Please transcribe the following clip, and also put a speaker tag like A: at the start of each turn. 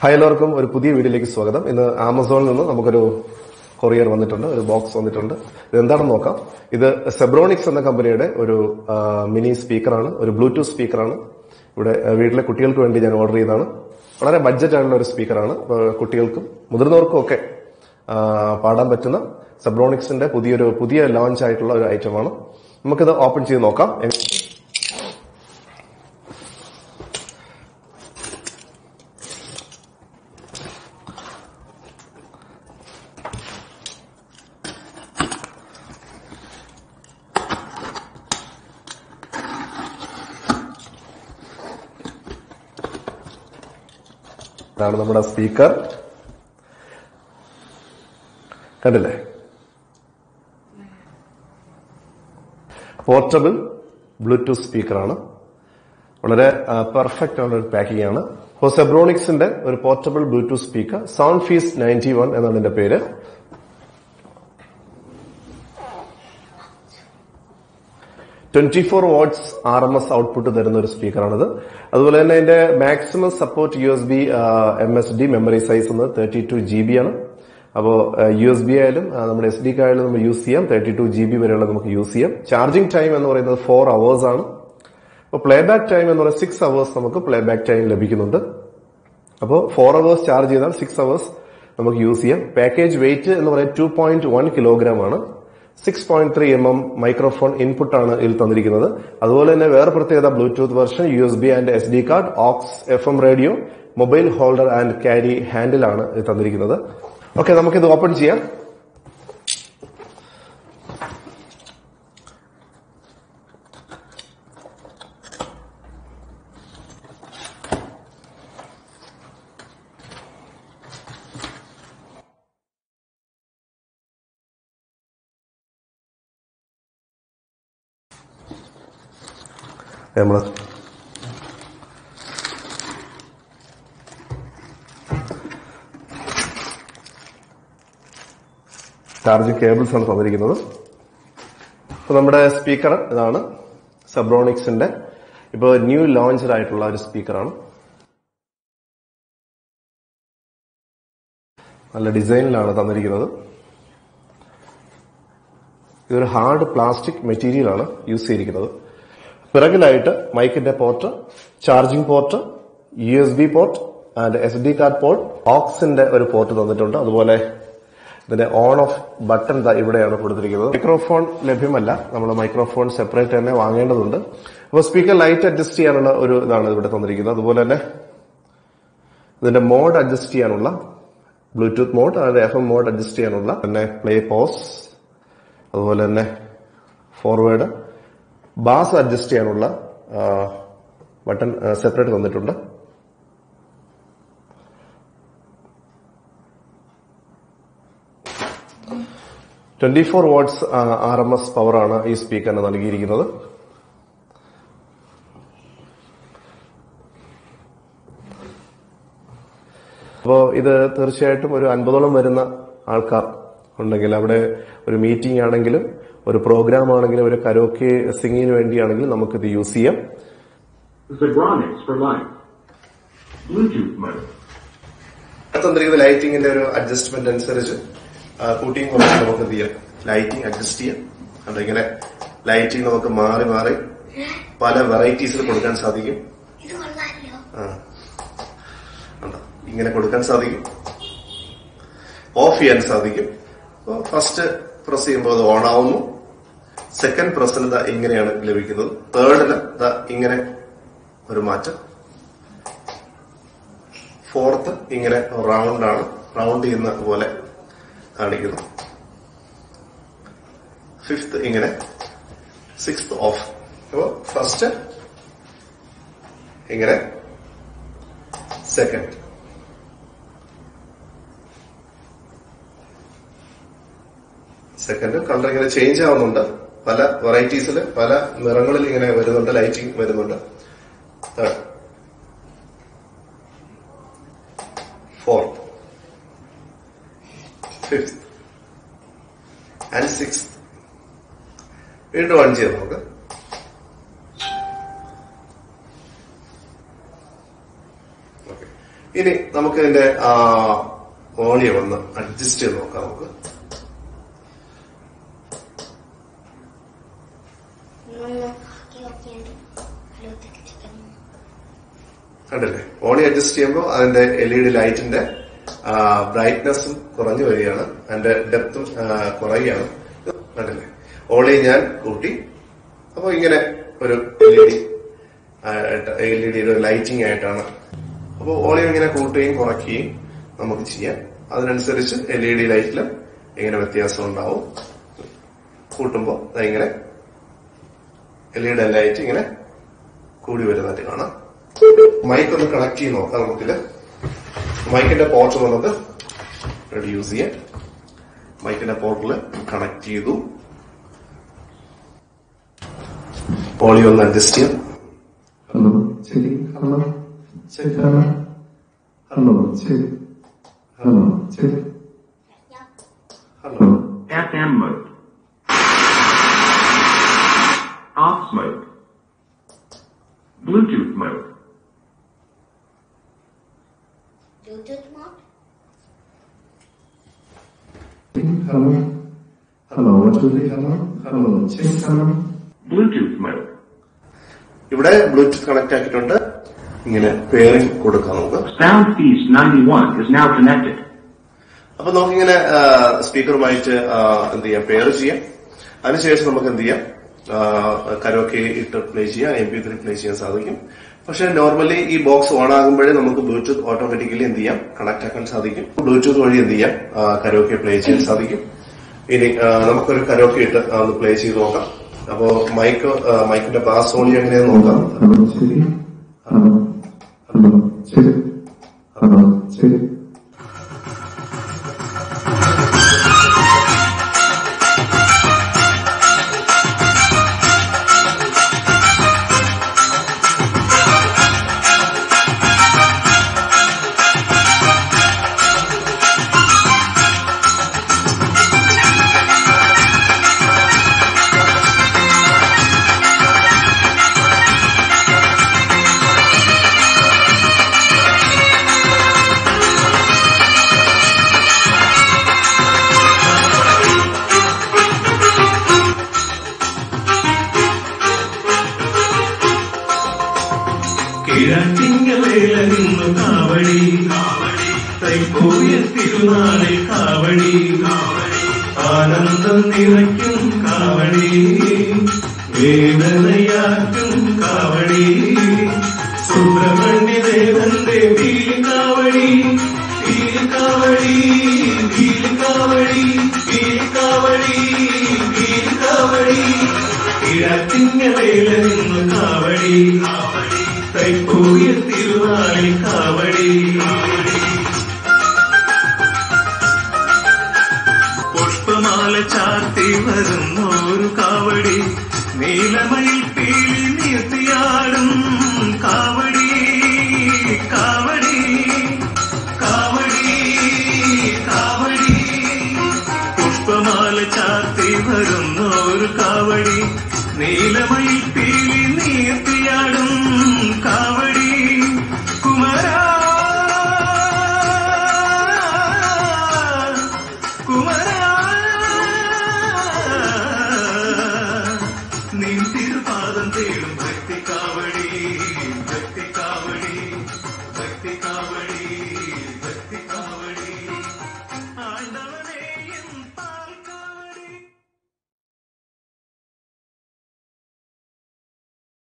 A: Hi എല്ലാവർക്കും ഒരു പുതിയ വീഡിയോയിലേക്ക് സ്വാഗതം. ഇന്ന് ആമസോണിൽ നിന്ന് നമുക്കൊരു കൊറിയർ വന്നിട്ടുണ്ട് ഒരു ബോക്സ് വന്നിട്ടുണ്ട്. ഇത് എന്താണെന്ന് നോക്കാം. ഇത് സെബ്രോണിക്സ് എന്ന കമ്പനിയുടെ ഒരു മിനി സ്പീക്കറാണ് ഒരു ബ്ലൂടൂത്ത് സ്പീക്കറാണ്. ഇവിടെ വീട്ടിലെ കുട്ടികൾക്ക് വേണ്ടി ഞാൻ ഓർഡർ ചെയ്തതാണ്. വളരെ ബഡ്ജറ്റ് ആയിട്ടുള്ള ഒരു സ്പീക്കറാണ്. കുട്ടികൾക്കും മുതിർന്നവർക്കും ഒക്കെ പാടാൻ പറ്റുന്ന സെബ്രോണിക്സിന്റെ പുതിയൊരു പുതിയ ലോഞ്ച് ആയിട്ടുള്ള ഒരു ഐറ്റമാണ്. നമുക്കിത് ഓപ്പൺ ചെയ്ത് നോക്കാം. ഇതാണ് നമ്മുടെ സ്പീക്കർ. കണ്ടില്ലേ? പോർട്ടബിൾ ബ്ലൂടൂത്ത് സ്പീക്കറാണ്. വളരെ പെർഫെക്റ്റ് ആണ് ഒരു പാക്കിംഗ് ആണ് ഹോസെബ്രോണിക്സിന്റെ ഒരു portable bluetooth speaker sound feast ninety one എന്നാണ് ഇതിന്റെ പേര്. Twenty four watts R M S output തരുന്ന ഒരു സ്പീക്കറാണിത്. അതുപോലെ തന്നെ അതിന്റെ maximum support U S B M S D memory size എന്നത് തേർട്ടി ടു ജി ബി ആണ് അപ്പോൾ യു എസ് ബി ആയാലും നമ്മുടെ എസ് ഡി ആയാലും നമുക്ക് യൂസ് ചെയ്യാം. തേർട്ടി ടു ജി ബി വരെയുള്ള നമുക്ക് യൂസ് ചെയ്യാം. ചാർജിംഗ് ടൈം എന്ന് പറയുന്നത് ഫോർ അവേഴ്സ് ആണ്. അപ്പോൾ പ്ലേ ബാക്ക് ടൈം എന്ന് പറയുന്നത് സിക്സ് അവേഴ്സ് നമുക്ക് പ്ലേ ബാക്ക് ടൈം ലഭിക്കുന്നുണ്ട്. അപ്പോൾ ഫോർ അവേഴ്സ് ചാർജ് ചെയ്താൽ സിക്സ് അവേഴ്സ് നമുക്ക് യൂസ് ചെയ്യാം. പാക്കേജ് വെയിറ്റ് എന്ന് പറയുന്നത് ടു പോയിന്റ് വൺ കിലോഗ്രാം ആണ്. Six point three M M microphone input ആണ് ഇതിൽ തന്നിരിക്കുന്നത്. അതുപോലെ തന്നെ വേറെ പ്രത്യേകത bluetooth version U S B and S D card aux F M radio mobile holder and carry ഹാൻഡിലാണ് ഇത് തന്നിരിക്കുന്നത്. ഓക്കെ നമുക്കിത് ഓപ്പൺ ചെയ്യാം. നമ്മൾ ചാർജ് കേബിൾസ് ആണ് തന്നിരിക്കുന്നത്. അപ്പോൾ നമ്മുടെ സ്പീക്കർ ഇതാണ് സബ്രോണിക്സിന്റെ ഇപ്പോൾ ന്യൂ ലോഞ്ചഡ് ആയിട്ടുള്ള ഒരു സ്പീക്കറാണ് നല്ല ഡിസൈനിലാണ് തന്നിരിക്കുന്നത്. ഇതൊരു ഹാർഡ് പ്ലാസ്റ്റിക് മെറ്റീരിയലാണ് യൂസ് ചെയ്തിരിക്കുന്നത്. പിറകിലായിട്ട് മൈക്കിന്റെ port charging port U S B port and S D card port ഓക്സിന്റെ ഒരു പോർട്ട് തന്നിട്ടുണ്ട്. അതുപോലെ ഇതിന്റെ ഓൺ ഓഫ് ബട്ടൺ ഇവിടെയാണ് കൊടുത്തിരിക്കുന്നത്. മൈക്രോഫോൺ ലഭ്യമല്ല. നമ്മൾ മൈക്രോഫോൺ സെപ്പറേറ്റ് തന്നെ വാങ്ങേണ്ടതുണ്ട്. അപ്പോൾ സ്പീക്കർ ലൈറ്റ് അഡ്ജസ്റ്റ് ചെയ്യാനുള്ള ഒരു ഇതാണ് ഇവിടെ തന്നിരിക്കുന്നത്. അതുപോലെ തന്നെ ഇതിന്റെ മോഡ് അഡ്ജസ്റ്റ് ചെയ്യാനുള്ള ബ്ലൂടൂത്ത് മോഡ് അതായത് എഫ് എം മോഡ് അഡ്ജസ്റ്റ് ചെയ്യാനുള്ള പിന്നെ പ്ലേ പോസ് അതുപോലെ തന്നെ ഫോർവേഡ് ബാസ് അഡ്ജസ്റ്റ് ചെയ്യാനുള്ള ബട്ടൺ സെപ്പറേറ്റ് തന്നിട്ടുണ്ട്. Twenty four watts R M S പവറാണ് ഈ സ്പീക്കറിന് നൽകിയിരിക്കുന്നത്. അപ്പോൾ ഇത് തീർച്ചയായിട്ടും ഒരു അൻപതോളം വരുന്ന ആൾക്കാർ ഉണ്ടെങ്കിൽ അവിടെ ഒരു മീറ്റിംഗ് ആണെങ്കിലും ഒരു പ്രോഗ്രാം ആണെങ്കിലും ഒരു കരോക്കെ സിംഗിങ്ങിന് വേണ്ടിയാണെങ്കിലും നമുക്കിത് യൂസ് ചെയ്യാം. തന്നിരിക്കുന്ന ലൈറ്റിംഗിന്റെ ഒരു അഡ്ജസ്റ്റ്മെന്റ് അനുസരിച്ച് കൂട്ടിയും കൊണ്ട് നമുക്ക് എന്ത് ചെയ്യാം? ലൈറ്റിംഗ് അഡ്ജസ്റ്റ് ചെയ്യാം. അതുകൊണ്ട് ഇങ്ങനെ ലൈറ്റിംഗ് നമുക്ക് മാറി മാറി പല വെറൈറ്റീസിൽ കൊടുക്കാൻ സാധിക്കും.
B: ഇത് കൊള്ളാമല്ലോ
A: കണ്ടോ? ഇങ്ങനെ കൊടുക്കാൻ സാധിക്കും. ഓഫ് ചെയ്യാൻ സാധിക്കും. ഫസ്റ്റ് പ്രസ് ചെയ്യുമ്പോൾ അത് ഓൺ ആവുന്നു. സെക്കൻഡ് പ്രസന്റ് ദ ഇങ്ങനെയാണ് ലഭിക്കുന്നത്. തേർഡിന് ദ ഇങ്ങനെ ഒരു മാറ്റം. ഫോർത്ത് ഇങ്ങനെ റൗണ്ട് ആണ്. റൗണ്ട് ചെയ്യുന്ന പോലെ കാണിക്കുന്നു. ഫിഫ്ത്ത് ഇങ്ങനെ. സിക്സ്ത് ഓഫ് അപ്പോ ഫസ്റ്റ് ഇങ്ങനെ. സെക്കൻഡ് സെക്കൻഡ് കളർ ഇങ്ങനെ ചേഞ്ച് ആവുന്നുണ്ട്. പല വെറൈറ്റീസിൽ പല നിറങ്ങളിൽ ഇങ്ങനെ വരുന്നുണ്ട് ലൈറ്റിംഗ് വരുന്നുണ്ട്. Four fourth fifth and six വീണ്ടും ഓൺ ചെയ്യാം നമുക്ക്. ഇനി നമുക്ക് ഇതിന്റെ വോളിയം ഒന്ന് അഡ്ജസ്റ്റ് ചെയ്ത് നോക്കാം നമുക്ക്. കണ്ടില്ലേ? ഓണി അഡ്ജസ്റ്റ് ചെയ്യുമ്പോൾ അതിന്റെ എൽ ഇ ഡി ലൈറ്റിന്റെ ബ്രൈറ്റ്നെസ്സും കുറഞ്ഞു വരികയാണ്. അതിന്റെ ഡെപ്തും കുറയുകയാണ്. കണ്ടില്ലേ? ഓളി ഞാൻ കൂട്ടി. അപ്പോൾ ഇങ്ങനെ ഒരു L E D L E ഡിയുടെ ലൈറ്റിംഗ് ആയിട്ടാണ്. അപ്പൊ ഓളി ഇങ്ങനെ കൂട്ടുകയും കുറയ്ക്കുകയും നമുക്ക് ചെയ്യാം. അതിനനുസരിച്ച് എൽ ഇ ഡി ലൈറ്റിൽ ഇങ്ങനെ വ്യത്യാസം ഉണ്ടാവും. കൂട്ടുമ്പോൾ ഇങ്ങനെ എൽ ഇ ഡി ലൈറ്റ് ഇങ്ങനെ കൂടി വരുന്നതായിട്ട് കാണാം. മൈക്ക് ഒന്ന് കണക്ട് ചെയ്ത് നോക്കാം നമുക്കിൽ മൈക്കിന്റെ പോർട്ട് നമുക്ക് റെഡ്യൂസ് ചെയ്യാം മൈക്കിന്റെ പോർട്ടിൽ കണക്ട് ചെയ്തു. ഓളിയോ ഒന്ന് അഡ്ജസ്റ്റ് ചെയ്യാം.
C: Bluetooth mode.
B: Bluetooth mode
D: Hello. Hello, Chitty. Hello, hello, Chitty. Hello.
C: Bluetooth mode.
A: ഇവിടെ ബ്ലൂടൂത്ത് കണക്ട് ആക്കിയിട്ടുണ്ട് ഇങ്ങനെ പേരിംഗ് കൊടുക്കാം നമുക്ക്
C: Sound Feast 91 is now connected.
A: അപ്പൊ നമുക്കിങ്ങനെ സ്പീക്കറുമായിട്ട് എന്ത് ചെയ്യാം പെയർ ചെയ്യാം അതിനുശേഷം നമുക്ക് എന്ത് ചെയ്യാം കരോക്കെ ഇട്ട് പ്ലേ ചെയ്യാം എം പി ത്രീ പ്ലേ ചെയ്യാൻ സാധിക്കും പക്ഷെ നോർമലി ഈ ബോക്സ് ഓൺ ആകുമ്പോഴേ നമുക്ക് ബ്ലൂടൂത്ത് ഓട്ടോമാറ്റിക്കലി എന്ത് ചെയ്യാം? കണക്ട് ആക്കാൻ സാധിക്കും. ബ്ലൂടൂത്ത് വഴി എന്ത് ചെയ്യാം? കരോക്കെ പ്ലേ ചെയ്യാൻ സാധിക്കും. ഇനി നമുക്കൊരു കരോക്കെ ഇട്ട് ഒന്ന് പ്ലേ ചെയ്ത് നോക്കാം. അപ്പോ മൈക്ക് മൈക്കിന്റെ ബാസ് ചെയ്യാൻ എങ്ങനെയാന്ന് നോക്കാം.
D: ശരി. ശരി. Hello,
E: തിരുനാളിൽ കാവടി ആനന്ദം നിറയ്ക്കും കാവടി വേദനയാക്കും കാവടി സുബ്രഹ്മണ്യ ദേവന്റെ വീലിക്കാവടി വീലിക്കാവടി വീലിക്കാവടി വീലിക്കാവടി വീലിക്കാവടി കിഴക്കിങ്ങവേല നിന്നു കാവടി തൈപ്പൂയ തിരുനാളിൽ കാവടി മാല ചാർത്തി വരുന്ന ഒരു കാവടി. നീലമയിൽ പീലി നീർത്തിയാടും കാവടി കാവടി കാവടി കാവടി. പുഷ്പമാല ചാർത്തി വരുന്ന ഒരു കാവടി. നീലമയിൽ പീലി നീർത്തിയാടും திருபாதம் தேடும் பக்தி காவடி பக்தி காவடி பக்தி காவடி.